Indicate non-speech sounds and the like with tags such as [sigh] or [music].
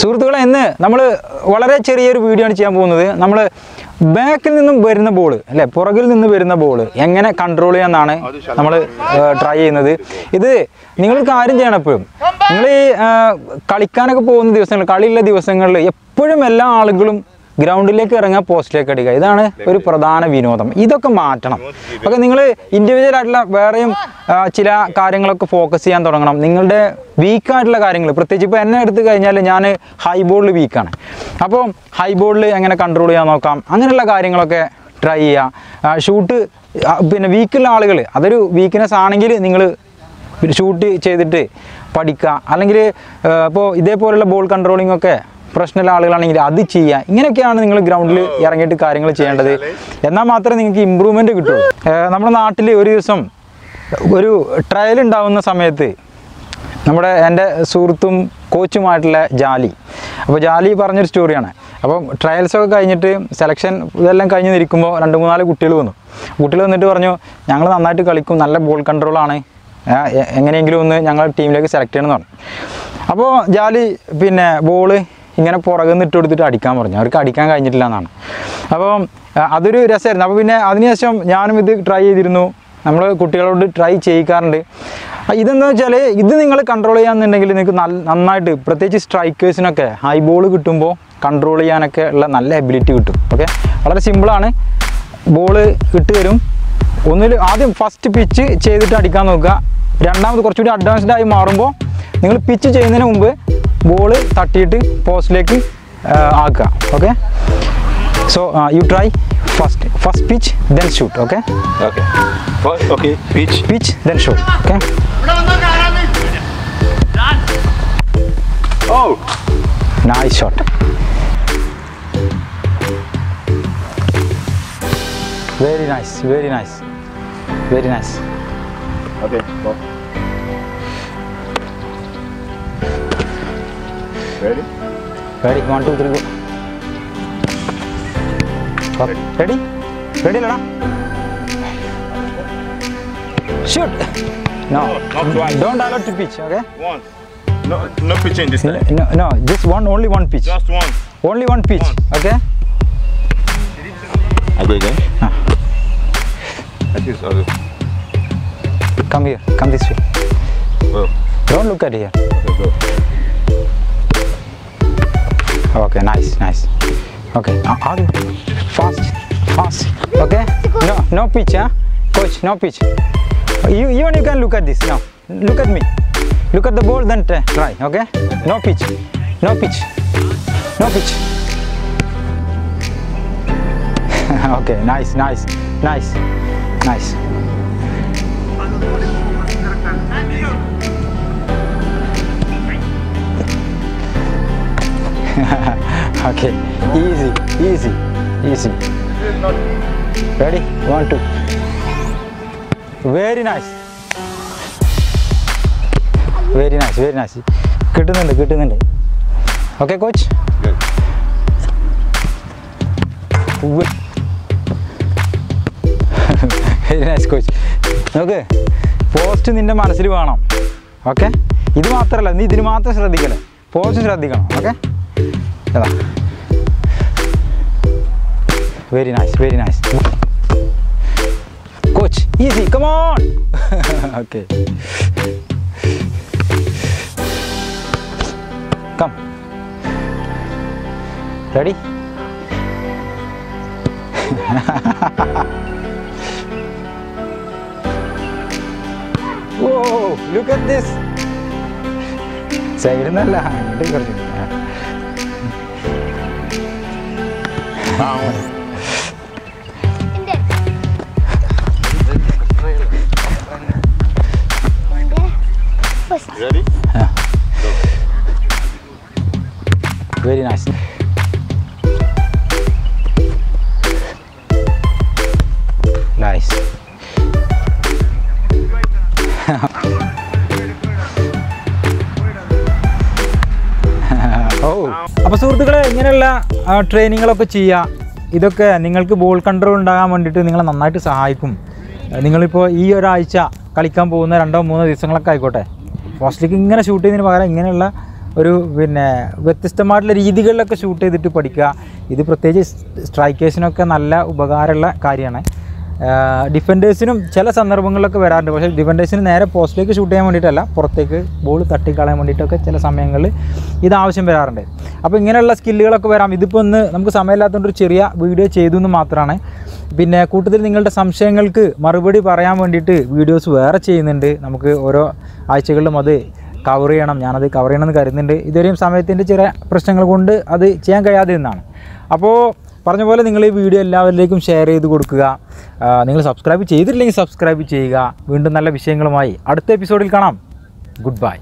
സുഹൃത്തുക്കളെ ഇന്ന് നമ്മൾ വളരെ ചെറിയൊരു വീഡിയോ ആണ് ചെയ്യാൻ പോകുന്നത്. നമ്മൾ ബാക്കിൽ നിന്നും വരുന്ന ബോൾ അല്ലെ? പുറകിൽ നിന്ന് വരുന്ന ബോൾ എങ്ങനെ കൺട്രോൾ ചെയ്യാന്നാണ് നമ്മൾ ട്രൈ ചെയ്യുന്നത്. ഇത് നിങ്ങൾ കാര്യം ചെയ്യണം എപ്പോഴും. നിങ്ങൾ ഈ കളിക്കാനൊക്കെ പോകുന്ന ദിവസങ്ങൾ കളിയുള്ള ദിവസങ്ങളിൽ എപ്പോഴും എല്ലാ ആളുകളും ഗ്രൗണ്ടിലേക്ക് ഇറങ്ങുക പോസ്റ്റിലേക്ക് അടിക്കുക. ഇതാണ് ഒരു പ്രധാന വിനോദം. ഇതൊക്കെ മാറ്റണം. ഓക്കെ നിങ്ങൾ ഇൻഡിവിജ്വൽ ആയിട്ടുള്ള വേറെയും ചില കാര്യങ്ങളൊക്കെ ഫോക്കസ് ചെയ്യാൻ തുടങ്ങണം. നിങ്ങളുടെ വീക്കായിട്ടുള്ള കാര്യങ്ങൾ പ്രത്യേകിച്ച് ഇപ്പോൾ എന്നെ എടുത്തു കഴിഞ്ഞാൽ ഞാൻ ഹൈ ബോളിൽ വീക്കാണ് അപ്പോൾ ഹൈ ബോളിൽ എങ്ങനെ കൺട്രോൾ ചെയ്യാൻ നോക്കാം? അങ്ങനെയുള്ള കാര്യങ്ങളൊക്കെ ട്രൈ ചെയ്യുക. ഷൂട്ട് പിന്നെ വീക്കുള്ള ആളുകൾ അതൊരു വീക്ക്നെസ് ആണെങ്കിൽ നിങ്ങൾ ഷൂട്ട് ചെയ്തിട്ട് പഠിക്കുക. അല്ലെങ്കിൽ ഇപ്പോൾ ഇതേപോലുള്ള ബോൾ കൺട്രോളിംഗ് ഒക്കെ പ്രശ്നമുള്ള ആളുകളാണെങ്കിൽ അത് ചെയ്യുക ഇങ്ങനെയൊക്കെയാണ് നിങ്ങൾ ഗ്രൗണ്ടിൽ ഇറങ്ങിയിട്ട് കാര്യങ്ങൾ ചെയ്യേണ്ടത്. എന്നാൽ മാത്രമേ നിങ്ങൾക്ക് ഇമ്പ്രൂവ്മെന്റ് കിട്ടുള്ളൂ നമ്മുടെ നാട്ടിൽ ഒരു ദിവസം ഒരു ട്രയൽ ഉണ്ടാവുന്ന സമയത്ത് നമ്മുടെ എന്റെ സുഹൃത്തും കോച്ചുമായിട്ടുള്ള ജാലി. അപ്പോൾ ജാലി പറഞ്ഞൊരു സ്റ്റോറിയാണ് അപ്പം ട്രയൽസൊക്കെ കഴിഞ്ഞിട്ട് സെലക്ഷൻ ഇതെല്ലാം കഴിഞ്ഞ് നിൽക്കുമ്പോൾ രണ്ട് മൂന്നാൽ കുട്ടികൾ വന്നു. കുട്ടികൾ വന്നിട്ട് പറഞ്ഞു ഞങ്ങൾ നന്നായിട്ട് കളിക്കും നല്ല ബോൾ കൺട്രോളാണ് എങ്ങനെയെങ്കിലും ഒന്ന് ഞങ്ങൾ ടീമിലേക്ക് സെലക്ട് ചെയ്യണമെന്ന് പറഞ്ഞു. അപ്പോൾ ജാലി പിന്നെ ബോൾ ഇങ്ങനെ പുറകിൽ നിന്ന് ഇട്ട് കൊടുത്തിട്ട് അടിക്കാൻ പറഞ്ഞു. അവർക്ക് അടിക്കാൻ കഴിഞ്ഞിട്ടില്ല എന്നാണ്. അപ്പം അതൊരു രസമായിരുന്നു. അപ്പോൾ പിന്നെ അതിനുശേഷം ഞാനും ഇത് ട്രൈ ചെയ്തിരുന്നു. നമ്മൾ കുട്ടികളോട് ട്രൈ ചെയ്യിക്കാറുണ്ട്. ഇതെന്ന് വെച്ചാൽ ഇത് നിങ്ങൾ കൺട്രോൾ ചെയ്യാന്നുണ്ടെങ്കിൽ നിങ്ങൾക്ക് നന്നായിട്ട് പ്രത്യേകിച്ച് സ്ട്രൈക്കേഴ്സിനൊക്കെ ഹൈ ബോൾ കിട്ടുമ്പോൾ കൺട്രോൾ ചെയ്യാനൊക്കെ ഉള്ള നല്ല എബിലിറ്റി കിട്ടും. ഓക്കെ വളരെ സിമ്പിളാണ് ബോൾ ഇട്ട് തരും. ഒന്നിൽ ആദ്യം ഫസ്റ്റ് പിച്ച് ചെയ്തിട്ട് അടിക്കാൻ നോക്കുക. രണ്ടാമത് കുറച്ചുകൂടി അഡ്വാൻസ്ഡ് ആയി മാറുമ്പോൾ നിങ്ങൾ പിച്ച് ചെയ്യുന്നതിന് മുമ്പ് ബോൾ തട്ടിയിട്ട് പോസ്റ്റിലേക്ക് ആക്കുക okay so you try first first pitch then shoot okay Okay. First, okay, pitch. Pitch then shoot okay Oh! Nice shot very nice very nice very nice Okay, go. Ready? Ready. One, two, three, go. Ready? Ready, Ready Shoot! No, no Don't allow to pitch, okay? Once. No, no pitching this time. No, no, just one, only one pitch. Just one. Only one pitch, once. okay? I go again? Ah. That is. Come here, come this way. Go. Don't look at here. Okay, okay nice nice. Okay now fast fast. Okay? No no pitch huh? Coach no pitch. You even you can look at this now. Look at me. Look at the ball then try okay? No pitch. No pitch. No pitch. [laughs] Okay nice nice. Nice. Nice [laughs] okay easy easy easy. Ready? One two. Very nice. Very nice very nice കിട്ടുന്നുണ്ട് കിട്ടുന്നുണ്ട്. Okay coach. Very nice coach നോക്ക് post നിന്റെ മനസ്സിൽ വേണം. Okay ഇത് മാത്രമല്ല നീ ഇതിന് മാത്രം ശ്രദ്ധിക്കല്ലേ? പോസ്റ്റ് ശ്രദ്ധിക്കണം ഓക്കെ ഏതാ very nice very nice coach easy come on okay come ready oh look at this സൈഡിൽ നിന്നല്ല അങ്ങോട്ട് കുറച്ച്. Down. Ready? Very nice nice ഓ അപ്പോൾ സുഹൃത്തുക്കളെ ഇങ്ങനെയുള്ള ട്രെയിനിങ്ങുകളൊക്കെ ചെയ്യുക ഇതൊക്കെ നിങ്ങൾക്ക് ബോൾ കൺട്രോൾ ഉണ്ടാകാൻ വേണ്ടിയിട്ട് നിങ്ങളെ നന്നായിട്ട് സഹായിക്കും. നിങ്ങളിപ്പോൾ ഈ ഒരാഴ്ച കളിക്കാൻ പോകുന്ന രണ്ടോ മൂന്നോ ദിവസങ്ങളൊക്കെ ആയിക്കോട്ടെ. ഫസ്റ്റിലേക്ക് ഇങ്ങനെ ഷൂട്ട് ചെയ്യുന്നതിന് പകരം ഇങ്ങനെയുള്ള ഒരു പിന്നെ വ്യത്യസ്തമായിട്ടുള്ള രീതികളിലൊക്കെ ഷൂട്ട് ചെയ്തിട്ട് പഠിക്കുക. ഇത് പ്രത്യേകിച്ച് സ്ട്രൈക്കേഴ്സിനൊക്കെ നല്ല ഉപകാരമുള്ള കാര്യമാണ്. ഡിഫൻഡേഴ്സിനും ചില സന്ദർഭങ്ങളിലൊക്കെ വരാറുണ്ട്. പക്ഷേ ഡിഫൻഡേഴ്സിന് നേരെ പോസ്റ്റിലേക്ക് ഷൂട്ട് ചെയ്യാൻ വേണ്ടിയിട്ടല്ല. പുറത്തേക്ക് ബോൾ തട്ടിക്കളയാൻ വേണ്ടിയിട്ടൊക്കെ ചില സമയങ്ങളിൽ ഇത് ആവശ്യം വരാറുണ്ട്. അപ്പോൾ ഇങ്ങനെയുള്ള സ്കില്ലുകളൊക്കെ വരാം. ഇതിപ്പോൾ ഒന്ന് നമുക്ക് സമയമില്ലാത്തതുകൊണ്ട് ഒരു ചെറിയ വീഡിയോ ചെയ്തു എന്ന് മാത്രമാണ്. പിന്നെ കൂട്ടത്തിൽ നിങ്ങളുടെ സംശയങ്ങൾക്ക് മറുപടി പറയാൻ വേണ്ടിയിട്ട് വീഡിയോസ് വേറെ ചെയ്യുന്നുണ്ട്. നമുക്ക് ഓരോ ആഴ്ചകളിലും അത് കവർ ചെയ്യണം. ഞാനത് കവർ ചെയ്യണമെന്ന് കരുതുന്നുണ്ട്. ഇതുവരെയും സമയത്തിന്റെ ചെറിയ പ്രശ്നങ്ങൾ കൊണ്ട് അത് ചെയ്യാൻ കഴിയാതെ എന്നാണ് അപ്പോൾ പറഞ്ഞ പോലെ നിങ്ങൾ ഈ വീഡിയോ എല്ലാവരിലേക്കും ഷെയർ ചെയ്ത് കൊടുക്കുക. നിങ്ങൾ സബ്സ്ക്രൈബ് ചെയ്തിട്ടില്ലെങ്കിൽ സബ്സ്ക്രൈബ് ചെയ്യുക. വീണ്ടും നല്ല വിഷയങ്ങളുമായി അടുത്ത എപ്പിസോഡിൽ കാണാം. Good bye